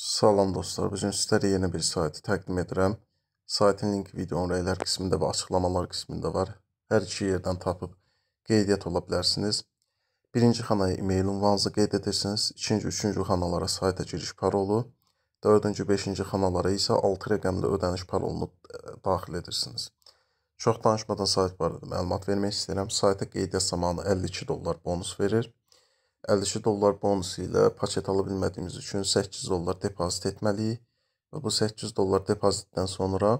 Salam dostlar, gün sizlərə yeni bir saytı təqdim edirəm. Saytın linki videonun rəylər qismində və açıqlamalar qismində var. Hər iki yerdən tapıb qeydiyyat ola bilərsiniz. Birinci xanaya e-mail ünvanınızı qeyd edirsiniz. İkinci, üçüncü xanalara sayta giriş parolu. Dördüncü, beşinci xanalara isə 6 rəqəmli ödəniş parolunu e, daxil edirsiniz. Çox danışmadan sayt barədə məlumat vermək istəyirəm. Sayta qeydiyyat zamanı 52 dollar bonus verir. 52 dollar bonusu ilə paket ala bilmədiyimiz üçün 8 dollar depozit etməliyik və bu 8 dollar depozitdən sonra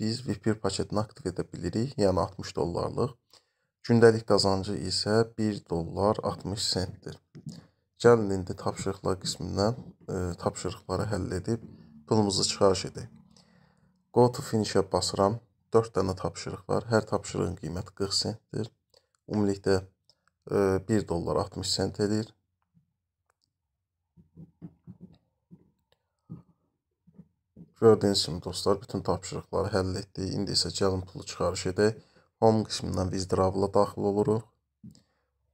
biz VIP paketini aktiv edə bilirik, yəni 60 dollarlıq. Gündəlik qazancı isə 1 dollar 60 sentdir. Gəlin indi tapşırıqlar qismindən e, tapşırıqları həll edib pulumuzu çıxarış edək. Go to finish-ə basıram. 4 dənə tapşırıq var. Hər tapşırığın qiyməti 40 sentdir. Ümumilikdə 1 dollar 60 sent edir. Gördüyünüz kimi dostlar, bütün tapşırıqları həll etdik. İndi isə gəlin pulu çıxarış edək. Home qismindən withdrawal-a daxil oluruq.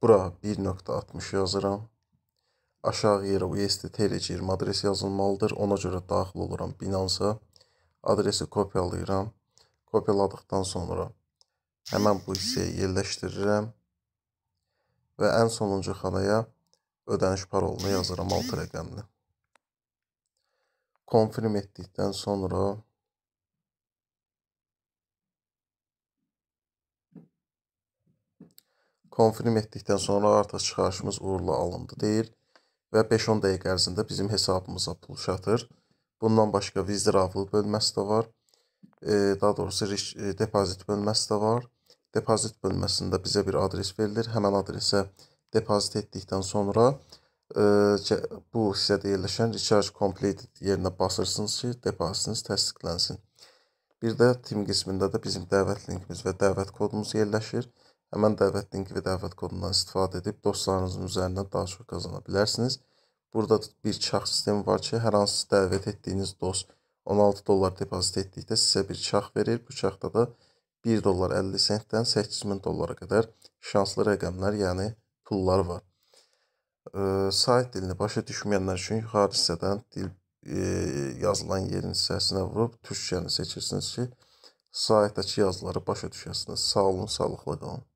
Bura 1.60 yazıram. Aşağı yerə USD TRC20 adresi yazılmalıdır. Ona görə daxil oluram Binance-a. Adresi kopyalayıram. Kopyaladıqdan sonra həmən bu hissəyə yerləşdirirəm və ən sonuncu xanaya ödəniş parolunu yazıram 6 rəqəmli. Konfirm etdikdən sonra konfirm etdikdən sonra artıq çıxarışımız uğurlu alındı deyir və 5-10 dəqiqə ərzində bizim hesabımıza pul çatır. Bundan başqa withdrawal bölməsi də var. Daha doğrusu depozit bölməsi də var. Depozit bölməsində bizə bir adres verilir. Həmən adresə depozit etdikdən sonra ə, e, bu hissədə yerləşən Recharge Completed yerinə basırsınız ki, depozitiniz təsdiqlənsin. Bir də Team qismində də bizim dəvət linkimiz və dəvət kodumuz yerləşir. Həmən dəvət linki və dəvət kodundan istifadə edib dostlarınızın üzərindən daha çox qazana bilərsiniz. Burada bir çax sistemi var ki, hər hansı dəvət etdiyiniz dost 16 dollar depozit etdikdə sizə bir çax verir. Bu çaxda da 1 dollar 50 sentdən 8000 dollara qədər şanslı rəqəmlər, yəni pullar var. E, sayt dilini başa düşməyənlər üçün yuxarı hissədən dil e, yazılan yerin hissəsinə vurub türkçəni seçirsiniz ki, saytdakı yazıları başa düşəsiniz. Sağ olun, sağlıqla qalın.